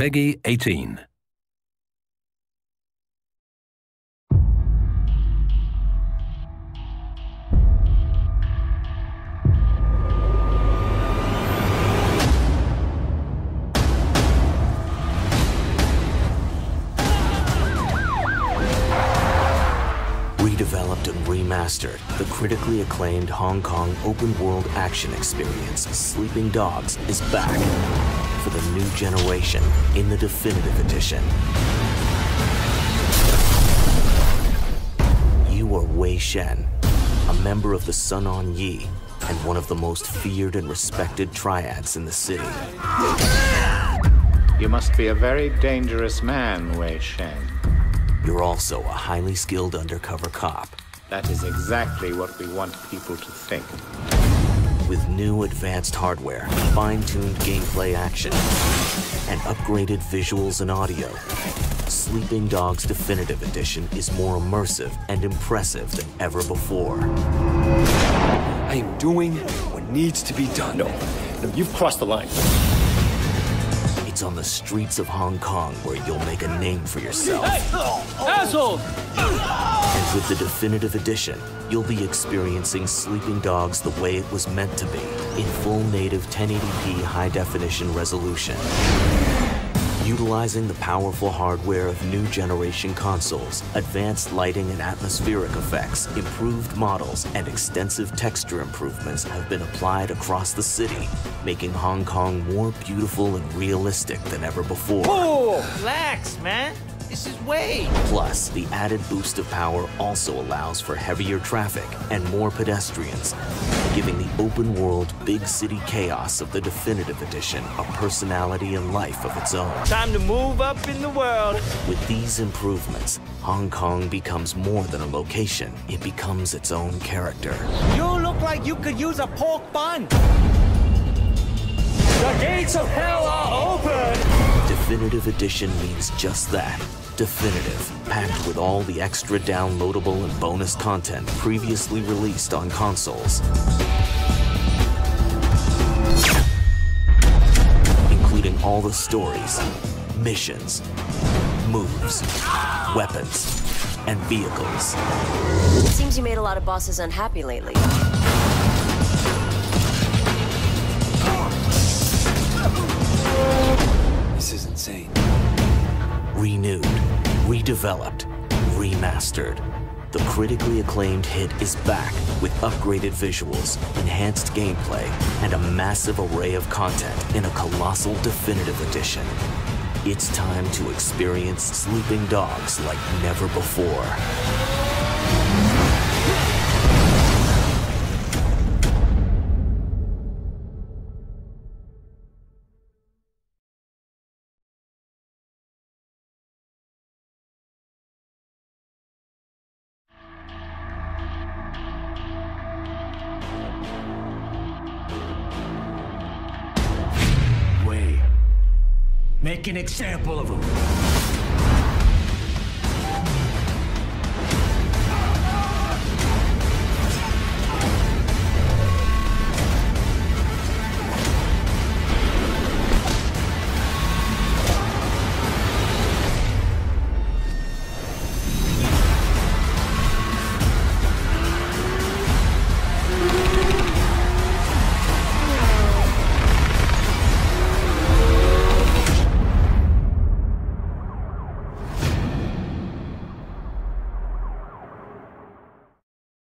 PEGI 18. Redeveloped and remastered, the critically acclaimed Hong Kong open world action experience Sleeping Dogs is back for the new generation in the definitive edition. You are Wei Shen, a member of the Sun On Yee and one of the most feared and respected triads in the city. You must be a very dangerous man, Wei Shen. You're also a highly skilled undercover cop. That is exactly what we want people to think. With new advanced hardware, fine-tuned gameplay action, and upgraded visuals and audio, Sleeping Dogs Definitive Edition is more immersive and impressive than ever before. I am doing what needs to be done. No, no, you've crossed the line. It's on the streets of Hong Kong where you'll make a name for yourself. Asshole! And with the definitive edition, you'll be experiencing Sleeping Dogs the way it was meant to be, in full native 1080p high definition resolution. Utilizing the powerful hardware of new generation consoles, advanced lighting and atmospheric effects, improved models, and extensive texture improvements have been applied across the city, making Hong Kong more beautiful and realistic than ever before. Oh, Relax, man. This is way. Plus, the added boost of power also allows for heavier traffic and more pedestrians, giving the open world big city chaos of the definitive edition a personality and life of its own. Time to move up in the world. With these improvements, Hong Kong becomes more than a location, it becomes its own character. You look like you could use a pork bun. The gates of hell are open. Definitive Edition means just that. Definitive, packed with all the extra downloadable and bonus content previously released on consoles. Including all the stories, missions, moves, weapons, and vehicles. It seems you made a lot of bosses unhappy lately. Redeveloped, remastered. The critically acclaimed hit is back with upgraded visuals, enhanced gameplay, and a massive array of content in a colossal definitive edition. It's time to experience Sleeping Dogs like never before. Make an example of him.